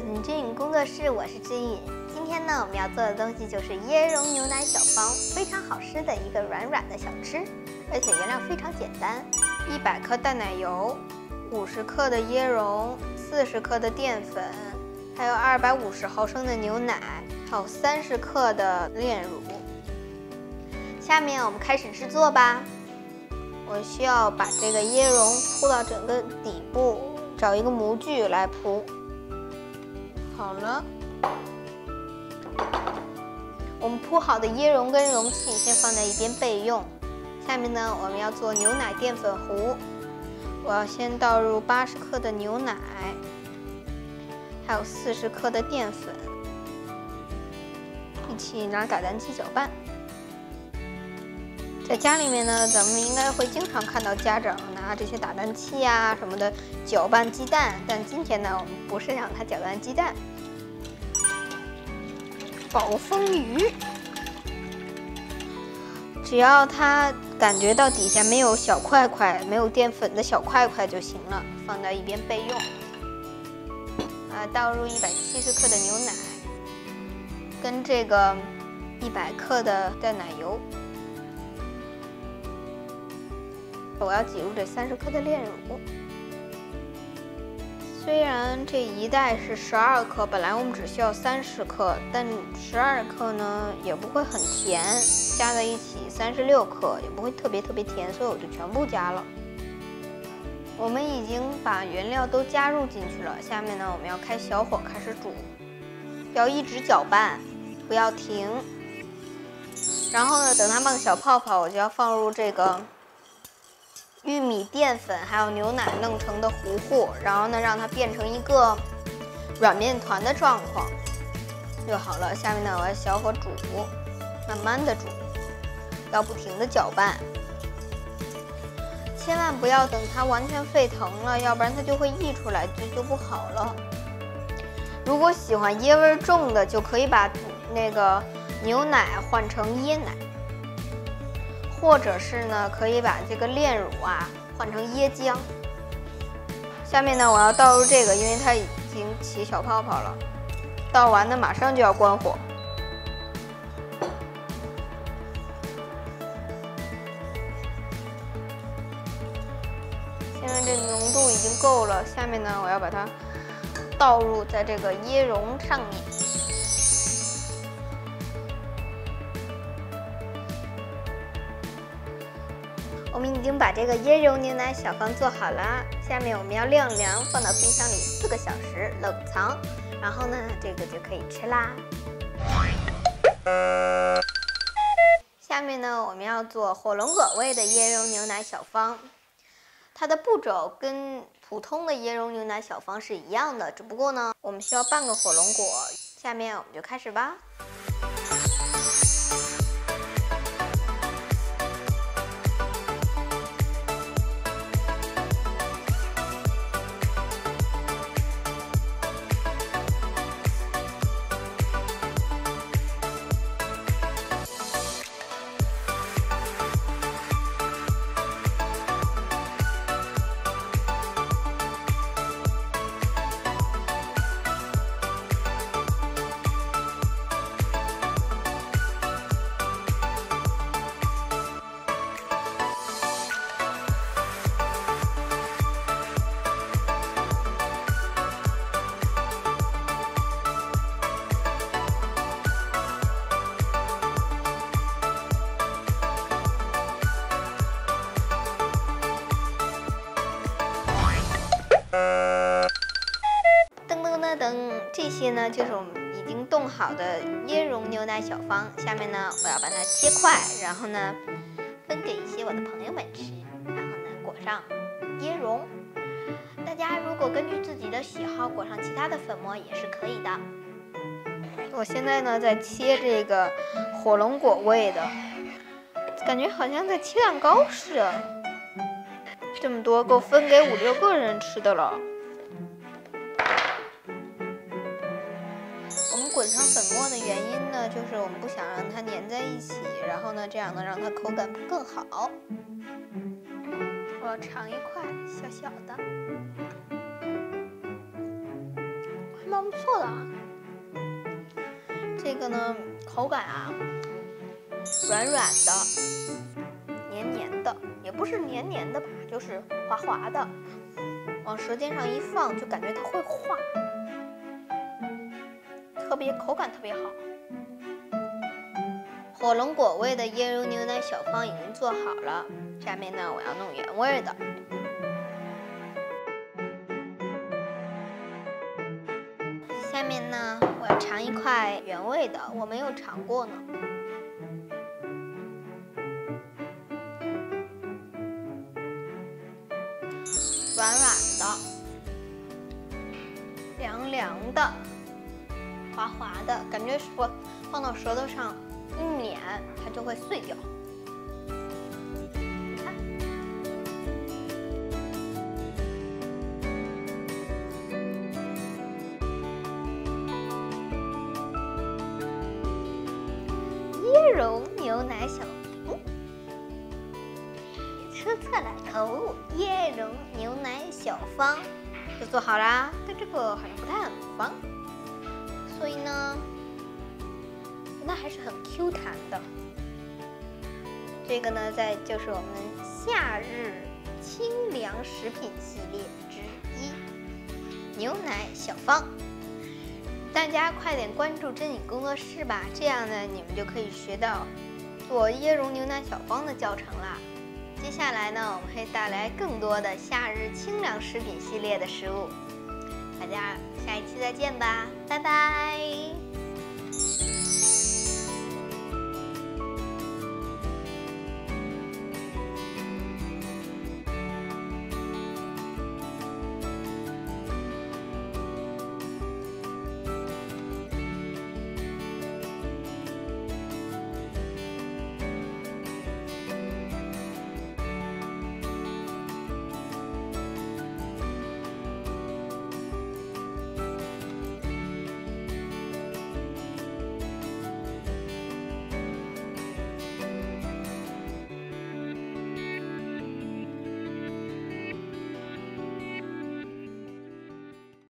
粉君工作室，我是知允。今天呢，我们要做的东西就是椰蓉牛奶小方，非常好吃的一个软软的小吃，而且原料非常简单：一百克淡奶油，五十克的椰蓉，四十克的淀粉，还有二百五十毫升的牛奶，还有三十克的炼乳。下面我们开始制作吧。我需要把这个椰蓉铺到整个底部。找一个模具来铺，好了。我们铺好的椰蓉跟容器先放在一边备用。下面呢，我们要做牛奶淀粉糊。我要先倒入八十克的牛奶，还有四十克的淀粉，一起拿打蛋器搅拌。在家里面呢，咱们应该会经常看到家长拿这些打蛋器啊什么的搅拌鸡蛋，但今天呢，我们不是让他搅拌鸡蛋。宝风雨，只要他感觉到底下没有小块块、没有淀粉的小块块就行了，放到一边备用。啊，倒入一百七十克的牛奶，跟这个一百克的淡奶油。我要挤入这三十克的炼乳。虽然这一袋是十二克，本来我们只需要三十克，但十二克呢也不会很甜，加在一起三十六克也不会特别特别甜，所以我就全部加了。我们已经把原料都加入进去了，下面呢我们要开小火开始煮，要一直搅拌，不要停。然后呢，等它冒小泡泡，我就要放入这个。玉米淀粉还有牛奶弄成的糊糊，然后呢，让它变成一个软面团的状况就好了。下面呢，我要小火煮，慢慢的煮，要不停的搅拌，千万不要等它完全沸腾了，要不然它就会溢出来，就就不好了。如果喜欢椰味重的，就可以把那个牛奶换成椰奶。或者是呢，可以把这个炼乳啊换成椰浆。下面呢，我要倒入这个，因为它已经起小泡泡了。倒完呢，马上就要关火。现在这浓度已经够了，下面呢，我要把它倒入在这个椰蓉上面。我们已经把这个椰蓉牛奶小方做好了，下面我们要晾凉，放到冰箱里四个小时冷藏，然后呢，这个就可以吃啦。下面呢，我们要做火龙果味的椰蓉牛奶小方，它的步骤跟普通的椰蓉牛奶小方是一样的，只不过呢，我们需要半个火龙果。下面我们就开始吧。呢，就是我们已经冻好的椰蓉牛奶小方。下面呢，我要把它切块，然后呢，分给一些我的朋友们吃。然后呢，裹上椰蓉。大家如果根据自己的喜好裹上其他的粉末也是可以的。我现在呢，在切这个火龙果味的，感觉好像在切蛋糕似的。这么多，够分给五六个人吃的了。滚上粉末的原因呢，就是我们不想让它粘在一起，然后呢，这样能让它口感更好。我要尝一块小小的，还蛮不错的啊。这个呢，口感啊，软软的，黏黏的，也不是黏黏的吧，就是滑滑的，往舌尖上一放，就感觉它会化，别口感特别好。火龙果味的椰蓉牛奶小方已经做好了，下面呢，我要弄原味的。下面呢，我要尝一块原味的，我没有尝过呢。软软的，凉凉的，滑滑的，感觉我放到舌头上。一碾，它就会碎掉。你看，椰蓉牛奶小方，说错了，口，椰蓉牛奶小方就做好啦。但这个好像不太很方，还是很 Q 弹的。这个呢，在就是我们夏日清凉食品系列之一——牛奶小方。大家快点关注真影工作室吧，这样呢，你们就可以学到做椰蓉牛奶小方的教程啦。接下来呢，我们会带来更多的夏日清凉食品系列的食物。大家下一期再见吧，拜拜。